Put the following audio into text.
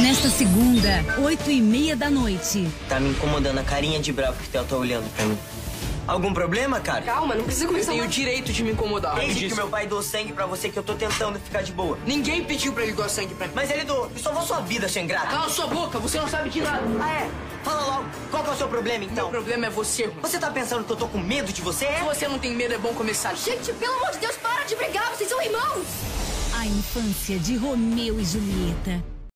Nesta segunda, oito e meia da noite. Tá me incomodando a carinha de bravo que Theo tá olhando pra mim. Algum problema, cara? Calma, não precisa começar. Eu tenho o direito de me incomodar. Desde que meu pai doou sangue pra você que eu tô tentando ficar de boa. Ninguém pediu pra ele doar sangue pra mim. Mas ele doou. E salvou sua vida, sem graça. Cala sua boca, você não sabe de nada. Ah, é? Fala logo. Qual que é o seu problema, então? O problema é você. Você tá pensando que eu tô com medo de você? É? Se você não tem medo, é bom começar. Gente, pelo amor de Deus, para de brigar, vocês são irmãos! A infância de Romeu e Julieta.